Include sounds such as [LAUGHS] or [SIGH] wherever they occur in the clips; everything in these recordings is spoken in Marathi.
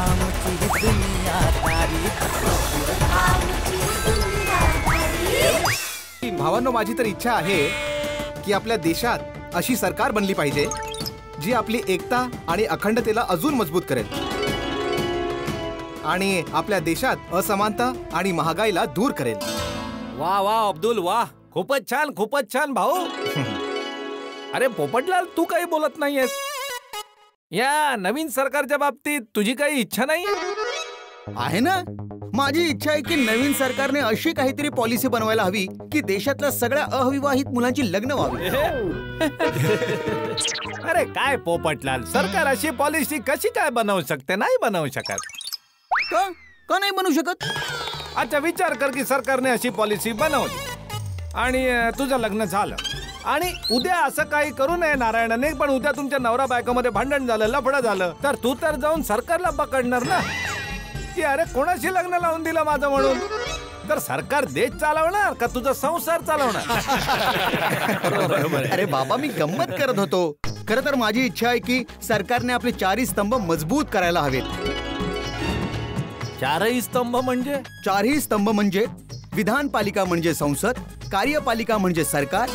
आमची दुनियादारी भावांनो माझी तर इच्छा आहे की आपल्या देशात अशी सरकार बनली पाहिजे जी आपली एकता आणि अखंडतेला अजून मज़बूत करेल. आणि आपल्या देशात असमानता आणि महागाईला दूर करेल. वा वा अब्दुल वा. खूपच छान खूपच छान भाऊ. [LAUGHS] अरे पोपटलाल तू काही बोलत नाहीयेस. या नवीन सरकारच्या बाबतीत तुझी काही इच्छा नाही आहे ना? माझी इच्छा आहे की नवीन सरकारने अशी काहीतरी पॉलिसी बनवायला हवी की देशातल्या सगळ्या अविवाहित मुलांची लग्न व्हावी. [LAUGHS] अरे काय पोपटलाल सरकार अशी पॉलिसी कशी काय बनवू शकते? नाही बनवू शकत. का? का नाही बनवू शकत? अच्छा विचार कर की सरकारने अशी पॉलिसी बनवली आणि अं, तुझं लग्न झालं. आणि उद्या असं काही करू नये नारायणाने पण उद्या तुमच्या नवरा बायकोमध्ये भांडण झालं लफडं झालं. तर तू तर जाऊन सरकारला पकडणार ना? की अरे कोणाशी लग्न लावून दिलं माझं म्हणून? तर सरकार देश चालवणार का तुझा संसार चालवणार? अरे बाबा मी गंमत करत होतो. खर तर माझी इच्छा आहे की सरकारने आपले चारही स्तंभ मजबूत करायला हवेत. चारही स्तंभ म्हणजे? चारही स्तंभ म्हणजे विधानपालिका म्हणजे संसद कार्यपालिका म्हणजे सरकार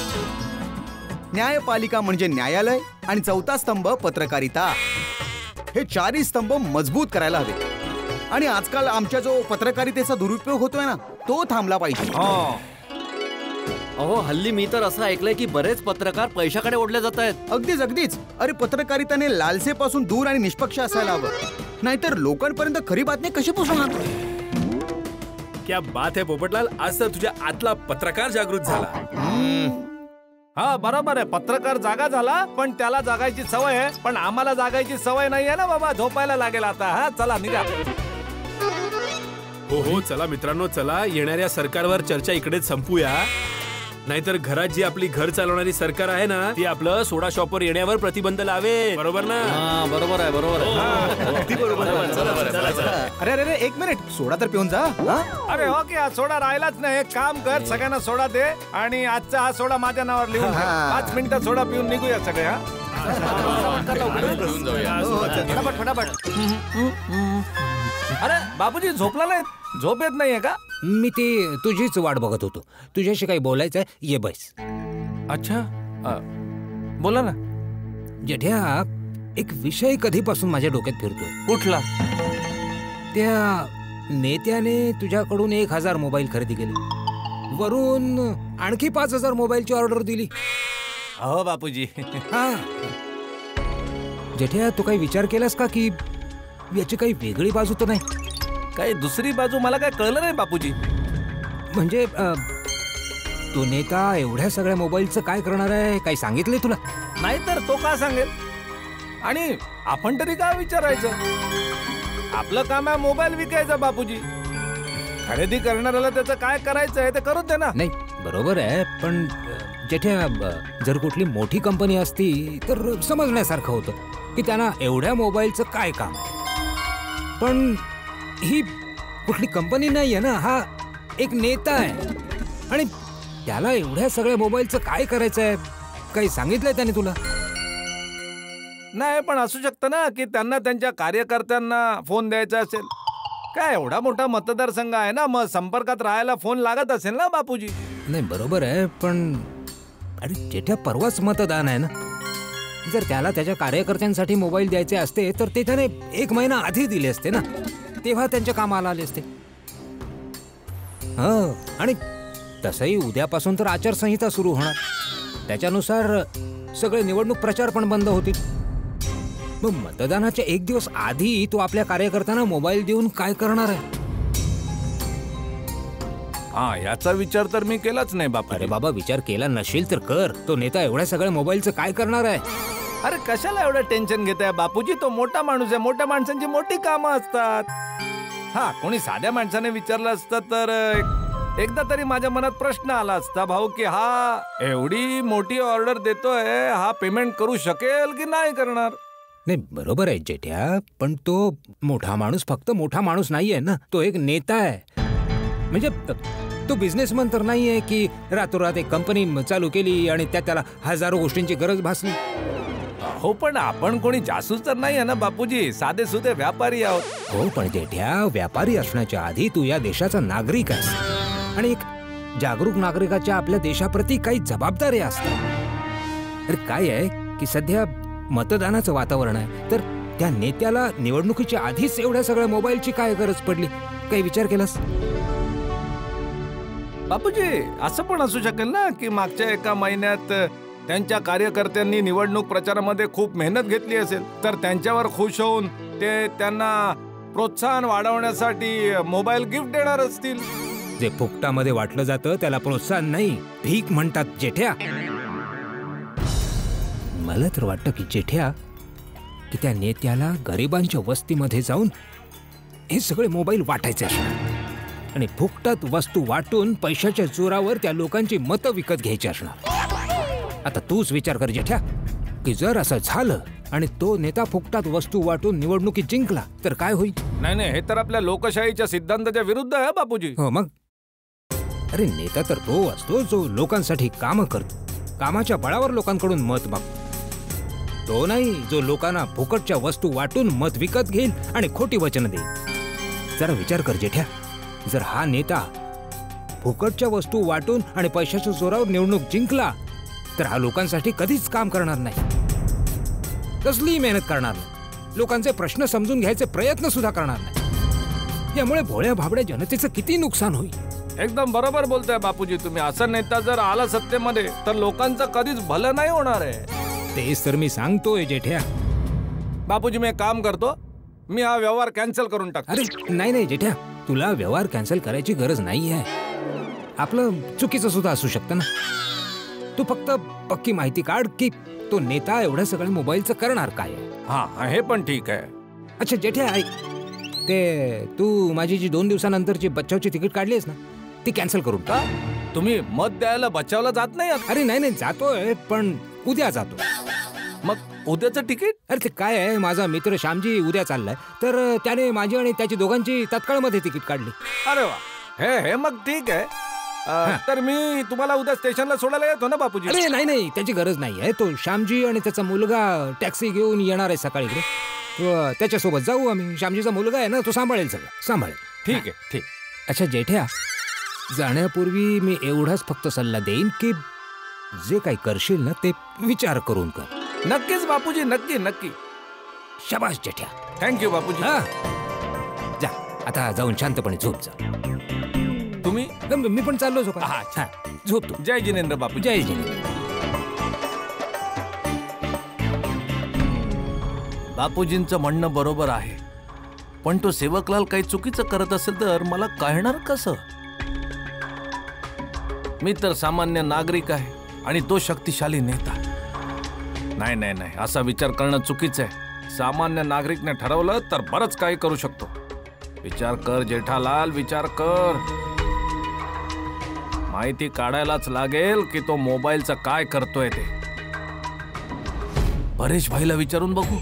न्यायपालिका म्हणजे न्यायालय आणि चौथा स्तंभ पत्रकारिता. हे चारही स्तंभ मजबूत करायला हवे. आणि आजकाल आमच्या जो पत्रकारितेचा दुरुपयोग होतोय ना तो थांबला पाहिजे. हो. अहो हल्ली मी तर असं ऐकलंय की बरेच पत्रकार पैशाकडे ओढले जात आहेत. अगदीच अगदीच. अरे पत्रकारिताने लालसेपासून दूर आणि निष्पक्ष असायला हवं. नाहीतर लोकांपर्यंत खरी बातमी कशी पोहोचवणार क्या बात आहे पोपटलाल. आज तर तुझ्या आतला पत्रकार जागृत झाला. हा, बरोबर आहे. पत्रकार जागा झाला, पण त्याला जागायची सवय आहे. पण आम्हाला जागायची सवय नाही आहे ना बाबा. झोपायला लागेल आता. हा, चला, निघा. हो हो, चला मित्रांनो, चला. येणाऱ्या सरकारवर चर्चा इकडेच संपूया. नाहीतर घरात जी आपली घर चालवणारी सरकार आहे ना ती आपलं सोडा शॉपवर येण्यावर प्रतिबंध लावे बरोबर ना हा बरोबर आहे बरोबर आहे अरे अरे अरे एक मिनिट सोडा तर पिऊन जा हा? अरे हो की हा सोडा राहिलाच नाही एक काम कर सगळ्यांना सोडा दे आणि आजचा हा सोडा माझ्या नावावर लिहून. हा. पाच मिनिटं सोडा पिऊन निघूया सगळे हा फटाफट फटाफट अरे बापूजी झोपला नाही झोप येत नाहीये का मी ती तुझीच वाट बघत होतो. तुझ्याशी काही बोलायचं आहे ये बैस. अच्छा बोला ना. जेठ्या एक विषय कधीपासून माझ्या डोक्यात फिरतोय. कुठला? त्या नेत्याने तुझ्याकडून एक हजार मोबाईल खरेदी केले. वरून आणखी पाच हजार मोबाईलची ऑर्डर दिली. हो बापूजी. हा. जेठ्या तू काही विचार केलास का की याची काही वेगळी बाजू तर नाही? काही दुसरी बाजू मला काय कळलं नाही बापूजी? म्हणजे तो नेता एवढ्या सगळ्या मोबाईलचं काय करणार आहे काही सांगितलंय तुला? नाहीतर तो का सांगेल? आणि आपण तरी काय विचारायचं? आपलं काम आहे मोबाईल विकायचा बापूजी. खरेदी करणाऱ्याला त्याचं काय करायचं आहे ते करू दे ना. नाही बरोबर आहे पण अ, जर कुठली मोठी कंपनी असती तर समजण्यासारखं होतं की त्यांना एवढ्या मोबाईलचं काय काम पण ही कुठली कंपनी नाही आहे ना हा एक नेता आहे. आणि त्याला एवढ्या सगळ्या मोबाईलचं काय करायचं आहे काही सांगितलंय त्याने तुला? नाही पण असू शकतं ना की त्यांना त्यांच्या कार्यकर्त्यांना फोन द्यायचा असेल. काय एवढा मोठा मतदारसंघ आहे ना मग संपर्कात राहायला फोन लागत असेल ना बापूजी? नाही बरोबर आहे पण अरे जेठ्या परवाच मतदान आहे ना. जर त्याला त्याच्या कार्यकर्त्यांसाठी मोबाईल द्यायचे असते तर ते त्याने एक महिना आधी दिले असते ना. तेव्हा त्यांच्या कामाला आले असते. हो आणि तसंही उद्यापासून तर आचारसंहिता सुरू होणार. त्याच्यानुसार सगळे निवडणूक प्रचार पण बंद होतील. मग मतदानाच्या एक दिवस आधी तो आपल्या कार्यकर्त्यांना मोबाईल देऊन काय करणार आहे? हा याचा विचार तर मी केलाच नाही बापा अरे बाबा विचार केला नसेल तर कर. तो नेता एवढ्या सगळ्या मोबाईलचं काय करणार आहे? अरे कशाला एवढं टेन्शन घेत आहे बापूजी तो मोठा माणूस आहे. मोठ्या माणसांची मोठी कामं असतात. हा कोणी साध्या माणसाने विचारलं असतं तर एक- एकदा तरी माझ्या मनात प्रश्न आला असता भाऊ की हा एवढी मोठी ऑर्डर देतोय हा पेमेंट करू शकेल की नाही करणार? नाही बरोबर आहे जेठ्या पण तो मोठा माणूस फक्त मोठा माणूस नाहीये ना. तो एक नेता आहे. म्हणजे तो बिझनेसमन तर नाहीये की रातोरात एक कंपनी चालू केली आणि त्यात त्याला हजारो गोष्टींची गरज भासली. हो पण आपण कोणी जासूस तर नाही आहे ना बापूजी? साधे सुधे व्यापारी आहोत. हो पण जेठ्या व्यापारी असण्याच्या आधी तू या देशाचा नागरिक आहेस. आणि एक जागरूक नागरिकाच्या आपल्या देशाप्रती काही जबाबदारी असतात अरे काय आहे की सध्या मतदानाचं वातावरण आहे. तर त्या नेत्याला निवडणुकीच्या आधीच एवढ्या सगळ्या मोबाईलची काय गरज पडली? काही विचार केलास? बापूजी असं पण असू शकेल ना की मागच्या एका महिन्यात त्यांच्या कार्यकर्त्यांनी निवडणूक प्रचारामध्ये खूप मेहनत घेतली असेल तर त्यांच्यावर खुश होऊन ते त्यांना प्रोत्साहन वाढवण्यासाठी मोबाईल गिफ्ट देणार असतील. जे फुकटामध्ये वाटलं जातं त्याला प्रोत्साहन नाही भीक म्हणतात जेठ्या. मला तर वाटतं की जेठ्या की त्या नेत्याला गरिबांच्या वस्तीमध्ये जाऊन हे सगळे मोबाईल वाटायचे असणार. आणि फुकटात वस्तू वाटून पैशाच्या जोरावर त्या लोकांची मतं विकत घ्यायची असणार. आता तूच विचार कर जेठ्या. की जर असं झालं आणि तो नेता फुकटात वस्तू वाटून निवडणुकीत जिंकला तर काय होईल? नाही नाही हे तर आपल्या लोकशाहीच्या सिद्धांताच्या विरुद्ध आहे बापूजी. हो मग? अरे नेता तर तो असतो जो लोकांसाठी काम करतो. कामाच्या बळावर लोकांकडून मत मागतो. तो नाही जो लोकांना फुकटच्या वस्तू वाटून मत विकत घेईल आणि खोटी वचनं देईल. जरा विचार कर जेठ्या. जर हा नेता फुकटच्या वस्तू वाटून आणि पैशाच्या जोरावर निवडणूक जिंकला तर हा लोकांसाठी कधीच काम करणार नाही. कसलीही मेहनत करणार नाही. लोकांचे प्रश्न समजून घ्यायचे प्रयत्न सुद्धा करणार नाही. यामुळे भोळ्या भाबड्या जनतेचं किती नुकसान होईल? एकदम बरोबर बोलताय बापूजी तुम्ही. असा नेता जर आला सत्तेमध्ये तर लोकांचं कधीच भलं नाही होणार आहे. तेच तर मी सांगतोय जेठ्या. बापूजी मी काम करतो. मी हा व्यवहार कॅन्सल करून टाकतो. अरे नाही नाही जेठ्या. तुला व्यवहार कॅन्सल करायची गरज नाही आहे आपलं चुकीचं सुद्धा असू शकतं ना. तू फक्त पक्की माहिती काढ की तो नेता एवढ्या सगळ्या मोबाईलचं करणार काय. हा हे पण ठीक आहे. अच्छा जेठ्या ऐक. ते तू माझी जी दोन दिवसानंतरची बच्चावची तिकीट काढली आहेस ना ती कॅन्सल करून. का तुम्ही मत द्यायला बचावला जात नाही? अरे नाही नाही जातोय पण उद्या जातो मग उद्याचं तिकीट? अरे ते काय आहे? माझा मित्र श्यामजी उद्या चाललाय. तर त्याने माझी आणि त्याची दोघांची तत्काळमध्ये तिकीट काढली. अरे वा. हे हे मग ठीक आहे. अ, तर मी तुम्हाला उद्या स्टेशनला सोडायला येतो ना बापूजी? अरे नाही नाही त्याची गरज नाही आहे तो श्यामजी आणि त्याचा मुलगा टॅक्सी घेऊन येणार आहे सकाळी इकडे. तो, त्याच्यासोबत जाऊ आम्ही. श्यामजीचा मुलगा आहे ना तो सांभाळेल सगळं. सांभाळेल. ठीक आहे ठीक. अच्छा जेठ्या जाण्यापूर्वी मी एवढाच फक्त सल्ला देईन की जे काही करशील ना ते विचार करून कर. नक्कीच बापूजी नक्की नक्की. शबाश जेठ्या. थँक्यू बापूजी. हा. जा आता जाऊन शांतपणे झोप जा. तुम्ही मी पण चाललो झोपा हा, हा झोप तू जय जिनेंद्र बापूजी जय जय बापूजींचं म्हणणं बरोबर आहे. पण तो सेवकलाल काही चुकीचं करत असेल तर मला कळणार कसं? मी तर सामान्य नागरिक आहे आणि तो शक्तिशाली नेता. नाही नाही नाही. असा विचार करणं चुकीचं आहे. सामान्य नागरिकने ठरवलं तर बरंच काही करू शकतो. विचार कर जेठालाल विचार कर. माहिती काढायलाच लागेल की तो मोबाईलचं काय करतोय ते. परेश भाईला विचारून बघू.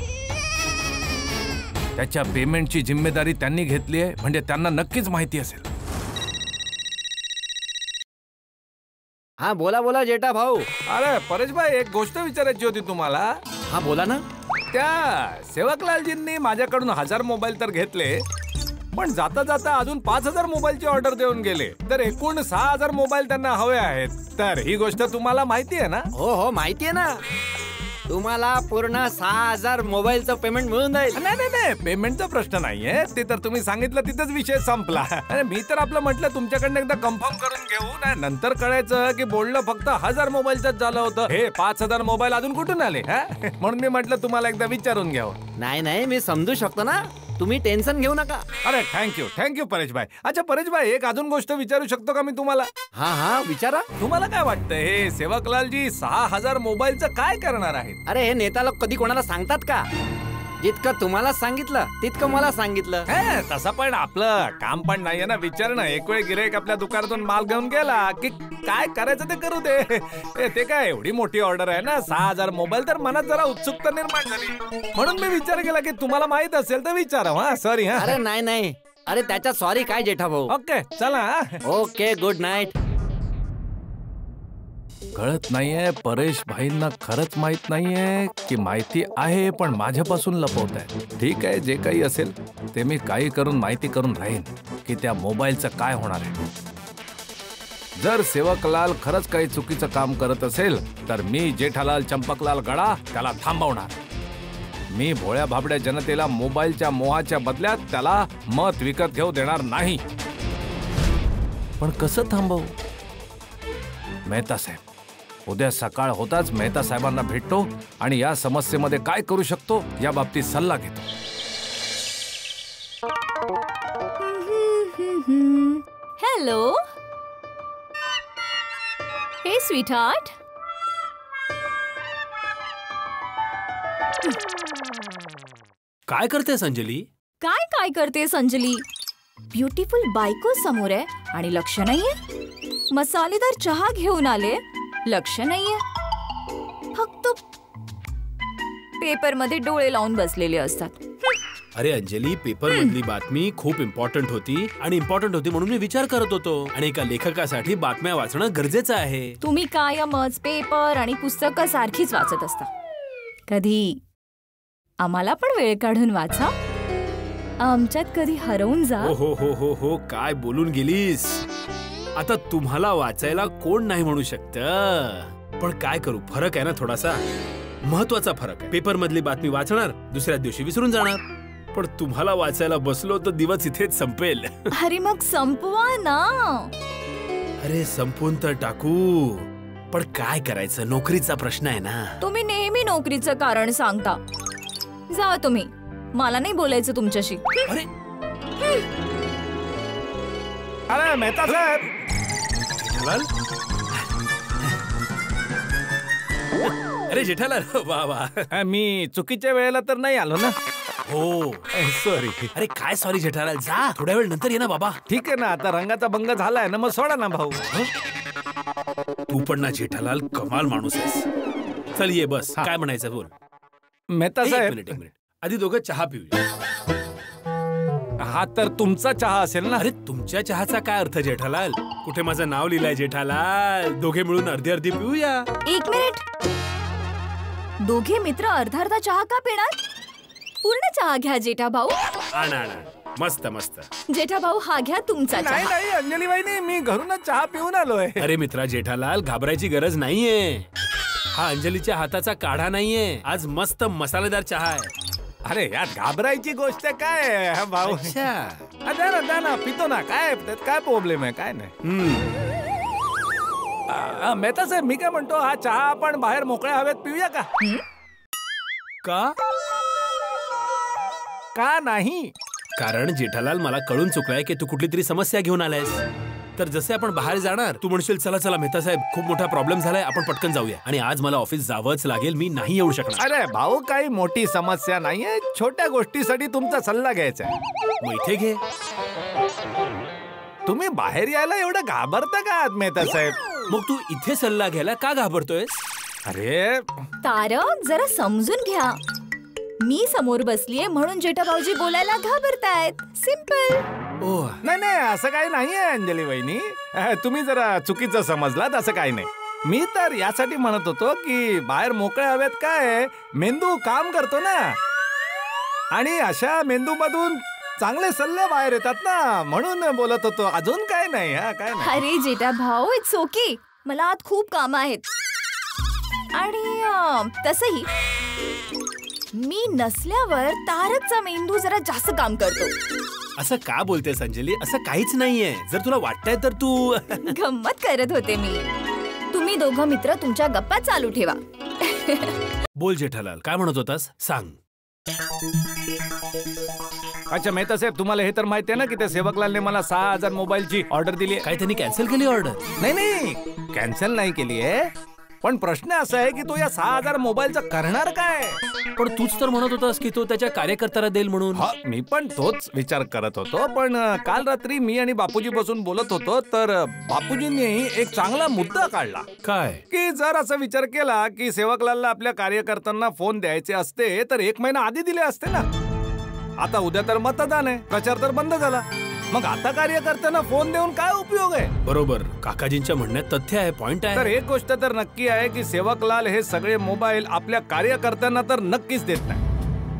त्याच्या पेमेंटची जिम्मेदारी त्यांनी घेतली आहे म्हणजे त्यांना नक्कीच माहिती असेल. हा बोला बोला जेठा भाऊ. अरे परेश भाई एक गोष्ट विचारायची होती तुम्हाला. हा बोला ना. त्या सेवकलालजींनी माझ्याकडून हजार मोबाईल तर घेतले पण जाता जाता अजून पाच हजार मोबाईलची ऑर्डर देऊन गेले. तर एकूण सहा हजार मोबाईल त्यांना हवे आहेत. तर ही गोष्ट तुम्हाला माहिती आहे ना? हो हो माहितीये ना. तुम्हाला पूर्ण सहा हजार मोबाईलचं पेमेंट मिळून जाईल. नाही नाही नाही पेमेंटचा प्रश्न नाहीये. ते तर तुम्ही सांगितलं तिथंच विषय संपला. अरे मी तर आपलं म्हटलं तुमच्याकडनं एकदा कन्फर्म करून घेऊ. नाही नंतर कळायचं की बोलणं फक्त हजार मोबाईलच झालं होतं. हे पाच हजार मोबाईल अजून कुठून आले? म्हणून मी म्हटलं तुम्हाला एकदा विचारून घ्यावं. नाही नाही मी समजू शकतो ना. तुम्ही टेन्शन घेऊ नका. अरे थँक्यू थँक्यू परेश भाई अच्छा परेश भाई एक अजून गोष्ट विचारू शकतो का मी तुम्हाला? हा हा विचारा. तुम्हाला काय वाटतं हे सेवकलालजी सहा हजार मोबाईलचं काय करणार आहेत? अरे हे नेता लोक कधी कोणाला सांगतात का? जितकं तुम्हाला सांगितलं तितकं मला सांगितलं. हे, तसं पण आपलं काम पण नाहीये ना विचारणं. एक वेळ गिरेक आपल्या दुकानातून माल घेऊन गेला की काय करायचं ते करू दे. ते काय एवढी मोठी ऑर्डर आहे ना? सहा हजार मोबाईल तर मनात जरा उत्सुकता निर्माण झाली. म्हणून मी विचार केला की तुम्हाला माहीत असेल तर विचारा हा सॉरी हा. अरे नाही नाही. अरे त्याच्यात सॉरी काय जेठा भाऊ ओके चला. ओके गुड नाईट कळत नाहीये परेश भाईंना खरंच माहीत नाहीये की माहिती आहे पण माझ्यापासून लपवत आहे. ठीक आहे जे काही असेल ते मी काही करून माहिती करून राहीन की त्या मोबाईलचं काय होणार आहे. जर सेवकलाल खरंच काही चुकीचं काम करत असेल तर मी जेठालाल चंपकलाल गडा त्याला थांबवणार. मी भोळ्या भाबड्या जनतेला मोबाईलच्या मोहाच्या बदल्यात त्याला मत विकत घेऊ देणार नाही. पण कसं थांबवू? मेहता साहेब उद्या सकाळ होताच मेहता साहेबांना भेटतो आणि या समस्येमध्ये काय करू शकतो या बाबतीत सल्ला घेतो. हॅलो. हे स्वीट हार्ट काय करतेस अंजली? काय काय करतेस अंजली? ब्युटिफुल बायको समोर आहे आणि लक्ष नाहीये? मसालेदार चहा घेऊन आले? लक्ष नाहीये. फक्त पेपरमध्ये डोळे लावून बसलेले असतात. अरे अंजली पेपर मधली बातमी खूप इम्पॉर्टंट होती आणि इम्पॉर्टंट होती म्हणून मी विचार करत होतो आणि एका लेखकासाठी बातम्या वाचणं गरजेचं आहे. तुम्ही कायमच पेपर आणि पुस्तकं सारखीच वाचत असता. कधी? आम्हाला पण वेळ काढून वाचा. आमच्यात कधी हरवून जा. हो हो हो हो हो काय बोलून गेलीस? आता तुम्हाला वाचायला कोण नाही म्हणू शकत. पण काय करू फरक आहे ना थोडासा. महत्त्वाचा फरक आहे. पेपर मधली बातमी वाचणार दुसऱ्या दिवशी विसरून जाणार. पण तुम्हाला वाचायला बसलो तर दिवस इथेच संपेल. [LAUGHS] अरे मग संपवा ना. अरे संपून तर टाकू. पण काय करायचं नोकरीचा प्रश्न आहे ना. तुम्ही नेहमी नोकरीचं कारण सांगता. जा तुम्ही. मला नाही बोलायचं तुमच्याशी. अरे! अरे मेहता साहेब! जेठालाल अरे जेठालाल वा वा. मी चुकीच्या वेळेला तर नाही आलो ना. हो. सॉरी अरे काय सॉरी जेठालाल? जा थोड्या वेळ नंतर ये ना बाबा. ठीक आहे ना आता रंगाचा भंग झालाय ना मग सोडा ना भाऊ. तू पण ना जेठालाल कमाल माणूस आहेस. चल ये बस. काय म्हणायचं बोल. मेहता एक साहेब. मिनिट एक मिनिट आधी दोघं चहा पिऊया. हा तर तुमचा चहा असेल ना? अरे तुमच्या चहाचा काय अर्थ जेठालाल? कुठे माझं नाव लिहिलंय जेठालाल दोघे मिळून अर्धी अर्धी पिऊया. एक मिनिट. दोघे मित्र अर्धा अर्धा चहा का पिणार? पूर्ण चहा घ्या जेठा भाऊ आणा आणा. मस्त मस्त. जेठा भाऊ हा घ्या तुमचा नाही चहा. नाही अंजली बाईनी मी घरूनच चहा पिऊन आलोय. अरे मित्रा जेठालाल घाबरायची गरज नाहीये. हा अंजलीच्या हाताचा काढा नाहीये. आज मस्त मसालेदार चहा आहे. अरे यात घाबरायची गोष्ट काय आहे, हा भाऊ. हा, द्या ना द्या ना. पितो ना. काय त्यात काय प्रॉब्लेम आहे? काय नाही. हम्म. आ, आ, मेहता साहेब मी काय म्हणतो हा चहा आपण बाहेर मोकळ्या हवेत पिऊया का? का? का नाही? कारण जेठालाल मला कळून चुकलाय की तू कुठली तरी समस्या घेऊन आलायस. तर जसे आपण बाहेर जाणार तू म्हणशील चला चला मेहता साहेब खूप मोठा प्रॉब्लेम झालाय आपण पटकन जाऊया. आणि आज मला ऑफिस जावंच लागेल मी नाही येऊ शकणार. अरे भाऊ काही मोठी समस्या नाहीये. छोट्या गोष्टीसाठी तुमचा सल्ला घ्यायचा आहे. मग इथे घे. तुम्ही बाहेर यायला एवढं घाबरता का आत मेहता साहेब? मग तू इथे सल्ला घ्यायला का घाबरतोय अरे तारक जरा समजून घ्या. मी समोर बसलीये म्हणून जेठा भाऊजी बोलायला घाबरतायत. सिंपल ओह नाही नाही असं काही नाहीये अंजली वहिनी. तुम्ही जरा चुकीचं समजलात असं काही नाही. मी तर यासाठी म्हणत होतो की बाहेर मोकळ्या हव्यात काय मेंदू काम करतो ना. आणि अशा मेंदू मधून चांगले सल्ले बाहेर येतात ना म्हणून बोलत होतो. अजून काय नाही हा काय नाही. अरे जेटा भाऊ इट्स ओके मला आत खूप काम आहेत. आणि तसही मी नसल्यावर तारकचा मेंदू जरा जास्त काम करतो. असं का बोलतेस अंजली? असं काहीच नाहीये. जर तुला वाटतंय तर तू [LAUGHS] गंमत करत होते मी. तुम्ही दोघं मित्र तुमच्या गप्पा चालू ठेवा. बोल जेठालाल. काय म्हणत होतास? सांग. अच्छा मेहता साहेब तुम्हाला हे तर माहिती आहे ना की त्या सेवकलालने मला सहा हजार मोबाईलची ऑर्डर दिली आहे. काय त्यांनी कॅन्सल केली ऑर्डर नाही नाही. कॅन्सल नाही केली आहे. पण प्रश्न असा आहे की तो या सहा हजार मोबाईलचं करणार काय? पण तूच तर म्हणत होतास की तो त्याच्या कार्यकर्त्याला देईल म्हणून. हा मी पण तोच विचार करत होतो पण अ, काल रात्री मी आणि बापूजी बसून बोलत होतो तर अ, बापूजींनी एक चांगला मुद्दा काढला. काय? की जर असा विचार केला की सेवकलालला आपल्या कार्यकर्त्यांना फोन द्यायचे असते तर एक महिना आधी दिले असते ना. आता उद्या तर मतदान आहे प्रचार तर बंद झाला. मग आता कार्यकर्त्यांना फ़ोन देऊन काय उपयोग आहे? बरोबर. काकाजींच्या म्हणण्यात तथ्य आहे पॉइंट तर एक गोष्ट तर नक्की आहे की सेवकलाल हे सगळे मोबाईल आपल्या कार्यकर्त्यांना तर नक्कीच देत नाही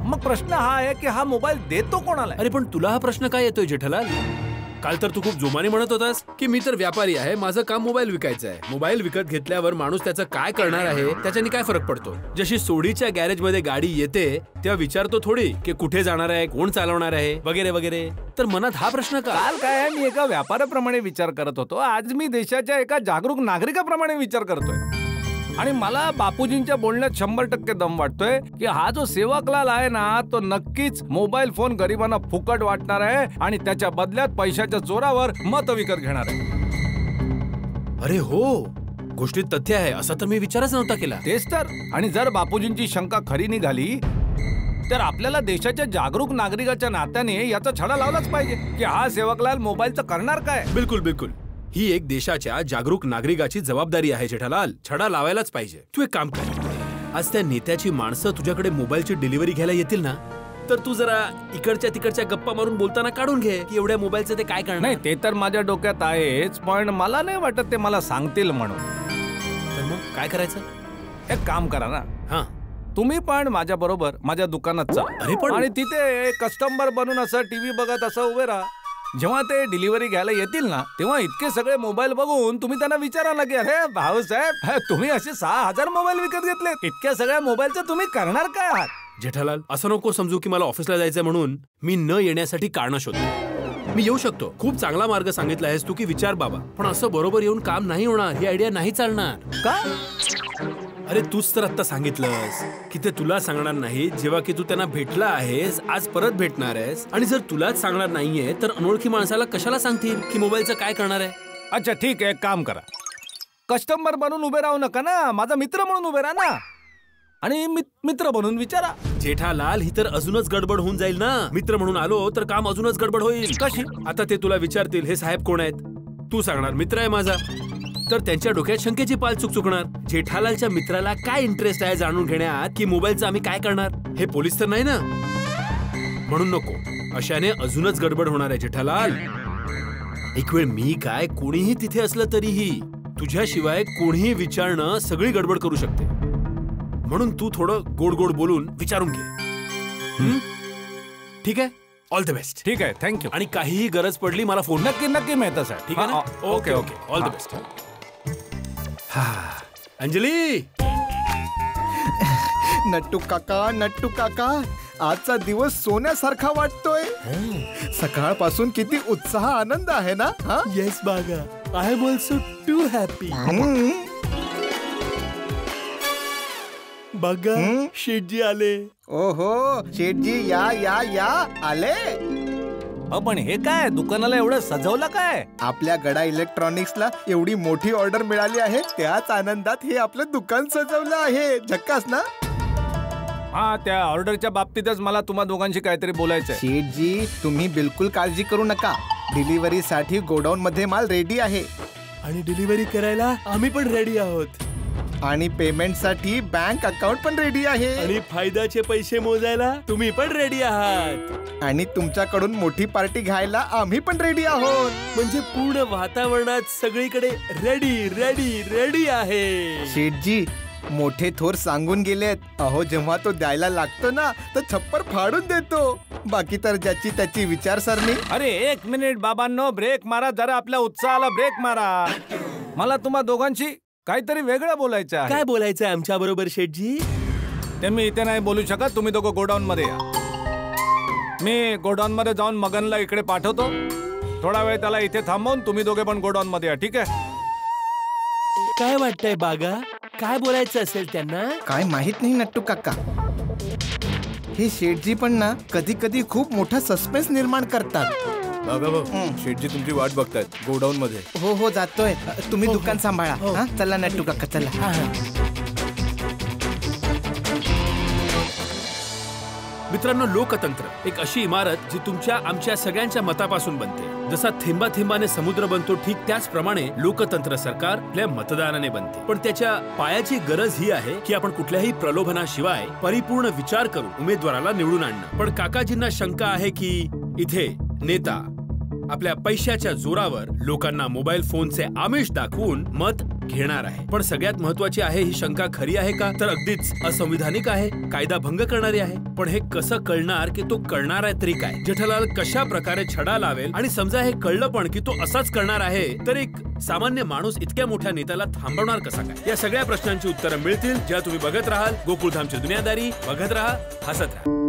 मग प्रश्न हा आहे की हा मोबाईल देतो कोणाला? अरे पण तुला हा प्रश्न काय येतोय जेठालाल? काल तर तू खूप जोमाने म्हणत होतास की मी तर व्यापारी आहे माझं काम मोबाईल विकायचं आहे. मोबाईल विकत घेतल्यावर माणूस त्याचं काय करणार आहे त्याच्याने काय फरक पडतो? जशी सोडीच्या गॅरेजमध्ये गाडी येते तेव्हा विचारतो थोडी की कुठे जाणार आहे कोण चालवणार आहे वगैरे वगैरे. तर मनात हा प्रश्न काल काय मी एका व्यापाऱ्याप्रमाणे विचार करत होतो. आज मी देशाच्या एका जागरूक नागरिकाप्रमाणे विचार करतोय. आणि मला बापूजींच्या बोलण्यात शंभर टक्के दम वाटतोय की हा जो सेवकलाल आहे ना तो नक्कीच मोबाईल फोन गरिबांना फुकट वाटणार आहे आणि त्याच्या बदल्यात पैशाच्या जोरावर मत विकत घेणार आहे. अरे हो गोष्टीत तथ्य आहे असा तर मी विचारच नव्हता केला. तेच तर. आणि जर बापूजींची शंका खरी निघाली तर आपल्याला देशाच्या जागरूक नागरिकाच्या नात्याने याचा छडा लावलाच पाहिजे की हा सेवकलाल मोबाईलचं करणार काय? बिलकुल बिलकुल. ही एक देशाच्या जागरूक नागरिकाची जबाबदारी आहे जेठालाल. छडा लावायलाच पाहिजे. तू एक काम कर. आज त्या नेत्याची माणसं तुझ्याकडे मोबाईलची डिलिव्हरी घ्यायला येतील ना तर तू जरा इकडच्या तिकडच्या गप्पा मारून बोलताना काढून घे की एवढ्या मोबाईलचं ते काय करणार. नाही ते तर माझ्या डोक्यात आहेच पण मला नाही वाटत ते मला सांगतील म्हणून. तर मग काय करायचं? एक काम करा ना. हा. तुम्ही पण माझ्या बरोबर माझ्या दुकानात जा. अरे पण- आणि तिथे कस्टमर बनून असं टीव्ही बघत असं उभे राहा. जेव्हा ते डिलिव्हरी घ्यायला येतील ना तेव्हा इतके सगळे मोबाईल बघून तुम्ही त्यांना विचारा ना की अरे भाऊसाहेब तुम्ही असे सहा हजार मोबाईल विकत घेतले इतक्या सगळ्या मोबाईलचं तुम्ही करणार काय आहात? जेठालाल असं नको समजू की मला ऑफिसला जायचंय म्हणून मी न येण्यासाठी कारण शोधतो मी येऊ शकतो. खूप चांगला मार्ग सांगितला आहेस तू की विचार बाबा. पण असं बरोबर येऊन काम नाही होणार. ही आयडिया नाही चालणार. का? अरे तूच तर आता सांगितलंस की ते तुला सांगणार नाही जेव्हा की तू त्यांना भेटला आहेस आज परत भेटणार आहेस. आणि जर तुलाच सांगणार नाहीये तर अनोळखी माणसाला कशाला सांगतील? की मोबाईलचं काय करणार आहे? अच्छा ठीक आहे काम करा. कस्टमर बनून उभे राहू नका ना. माझा मित्र म्हणून उभे राहा ना. आणि मित- मित्र बनून विचारा. जेठालाल ही तर अजूनच गडबड होऊन जाईल ना. मित्र म्हणून आलो तर काम अजूनच गडबड होईल. कशी? आता ते तुला विचारतील हे साहेब कोण आहेत? तू सांगणार मित्र आहे माझा. तर त्यांच्या डोक्यात शंकेची पाल चूक चुकणार. जेठालालच्या मित्राला काय इंटरेस्ट आहे जाणून घेण्यात? की मोबाईलचं आम्ही काय करणार? हे पोलीस तर नाही ना? म्हणून नको. अशाने अजूनच गडबड होणार आहे जेठालाल. एक वेळ मी काय कोणीही तिथे असलं तरीही तुझ्याशिवाय कोणीही विचारणं सगळी गडबड करू शकते. म्हणून तू थोडं गोड गोड बोलून विचारून घे? ठीक आहे? ऑल द बेस्ट ठीक आहे थँक्यू आणि काहीही गरज पडली मला फोन नक्की नक्की साहेब ठीक आहे ना? Okay okay. All the. Best हा अंजली नट्टू काका नट्टू काका आजचा दिवस सोन्यासारखा वाटतोय सकाळपासून किती उत्साह आनंद आहे ना हा? येस बागा I am also too happy hmm. बघा हं? शेटजी आले ओहो शेठजी या या या आले पण हे काय? दुकानाला एवढं सजवलं काय? आपल्या गडा इलेक्ट्रॉनिक्सला एवढी मोठी ऑर्डर मिळाली आहे त्याच आनंदात हे आपलं दुकान सजवलं आहे. झक्कास ना? हा त्या ऑर्डरच्या बाबतीतच मला तुम्हा दोघांशी काहीतरी बोलायचंय. शेठजी तुम्ही बिलकुल काळजी करू नका. डिलिव्हरी साठी गोडाऊन मध्ये माल रेडी आहे. आणि डिलिव्हरी करायला आम्ही पण रेडी आहोत. आणि पेमेंटसाठी बँक अकाउंट पण रेडी आहे. आणि फायद्याचे पैसे मोजायला तुम्ही पण रेडी आहात. आणि तुमच्याकडून मोठी पार्टी घ्यायला आम्ही पण रेडी आहोत. म्हणजे पूर्ण वातावरणात सगळीकडे रेडी रेडी रेडी आहे. शेठजी मोठे थोर सांगून गेलेत. अहो जेव्हा तो द्यायला लागतो ना तर छप्पर फाडून देतो. बाकी तर ज्याची त्याची विचारसरणी. अरे एक मिनिट बाबांनो ब्रेक मारा जरा आपल्या उत्साहाला ब्रेक मारा. मला तुम्हा दोघांशी काहीतरी वेगळं बोलायचं आहे. काय बोलायचं आमच्या बरोबर शेठजी? ते मी इथे नाही बोलू शकत तुम्ही दोघं गोडाऊन मध्ये या. मी गोडाऊन मध्ये जाऊन मगनला इकडे पाठवतो. थोडा वेळ त्याला इथे थांबवून तुम्ही दोघे पण गोडाऊन मध्ये या ठीक आहे? काय वाटतंय बागा? काय बोलायचं असेल त्यांना? काय माहित नाही नट्टू काका. हे शेठजी पण ना कधी कधी खूप मोठा सस्पेन्स निर्माण करतात. शेटजी तुमची वाट बघतायत गोडाऊन मध्ये हो हो जातोय. तुम्ही दुकान सांभाळा. हा. चला नट्टू काका चला. मित्रांनो लोकतंत्र. एक अशी इमारत जी तुमच्या आमच्या सगळ्यांच्या मतापासून बनते. जसा थेंबा थेंबाने समुद्र बनतो ठीक त्याचप्रमाणे लोकतंत्र सरकार आपल्या मतदानाने बनते. पण त्याच्या पायाची गरज ही आहे की आपण कुठल्याही प्रलोभनाशिवाय परिपूर्ण विचार करून उमेदवाराला निवडून आणणं. पण काकाजींना शंका आहे की इथे नेता आपल्या पैशाच्या जोरावर लोकांना मोबाईल फोनचे आमिष दाखवून मत घेणार आहे. पण सगळ्यात महत्वाची आहे ही शंका खरी आहे का? तर अगदीच असंविधानिक आहे कायदा भंग करणारी आहे. पण हे कसं कळणार की तो करणार आहे तरी काय? जेठालाल कशा प्रकारे छडा लावेल? आणि समजा हे कळलं पण की तो असाच करणार आहे तर एक सामान्य माणूस इतक्या मोठ्या नेत्याला थांबवणार कसा काय? या सगळ्या प्रश्नांची उत्तरं मिळतील ज्या तुम्ही बघत राहाल. गोकुळधामची दुनियादारी बघत राहा हसत राहा.